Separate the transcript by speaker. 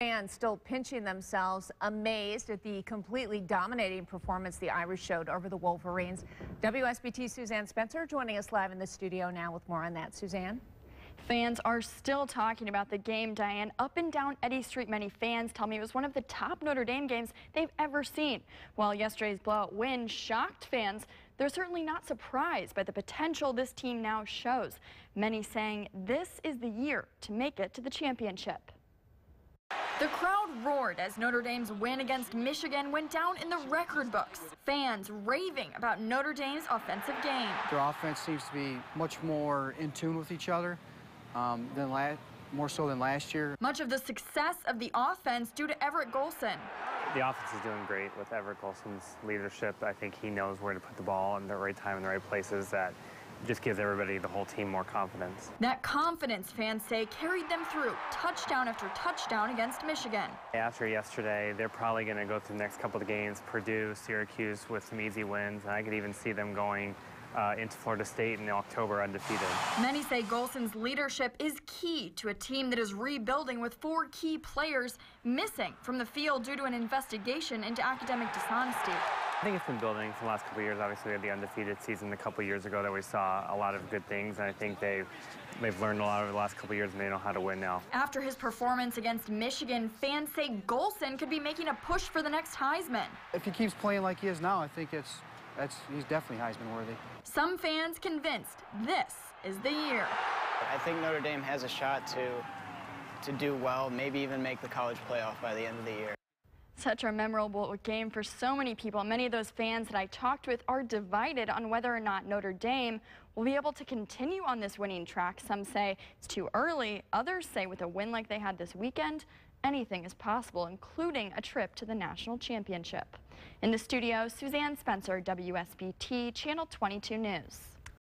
Speaker 1: Fans still pinching themselves, amazed at the completely dominating performance the Irish showed over the Wolverines. WSBT Suzanne Spencer joining us live in the studio now with more on that. Suzanne?
Speaker 2: Fans are still talking about the game, Diane. Up and down Eddy Street, many fans tell me it was one of the top Notre Dame games they've ever seen. While yesterday's blowout win shocked fans, they're certainly not surprised by the potential this team now shows. Many saying this is the year to make it to the championship. The crowd roared as Notre Dame's win against Michigan went down in the record books. Fans raving about Notre Dame's offensive game.
Speaker 3: Their offense seems to be much more in tune with each other um, than last, more so than last year.
Speaker 2: Much of the success of the offense due to Everett Golson.
Speaker 4: The offense is doing great with Everett Golson's leadership. I think he knows where to put the ball in the right time in the right places that just gives everybody, the whole team, more confidence.
Speaker 2: That confidence, fans say, carried them through touchdown after touchdown against Michigan.
Speaker 4: After yesterday, they're probably going to go through the next couple of games, Purdue, Syracuse with some easy wins, and I could even see them going uh, into Florida State in October undefeated.
Speaker 2: Many say Golson's leadership is key to a team that is rebuilding with four key players missing from the field due to an investigation into academic dishonesty.
Speaker 4: I think it's been building for the last couple of years. Obviously, we had the undefeated season a couple of years ago that we saw a lot of good things, and I think they've they've learned a lot over the last couple of years, and they know how to win now.
Speaker 2: After his performance against Michigan, fans say Golson could be making a push for the next Heisman.
Speaker 3: If he keeps playing like he is now, I think it's that's he's definitely Heisman worthy.
Speaker 2: Some fans convinced this is the year.
Speaker 5: I think Notre Dame has a shot to to do well, maybe even make the college playoff by the end of the year.
Speaker 2: Such a memorable game for so many people. Many of those fans that I talked with are divided on whether or not Notre Dame will be able to continue on this winning track. Some say it's too early. Others say with a win like they had this weekend, anything is possible, including a trip to the national championship. In the studio, Suzanne Spencer, WSBT Channel 22 News.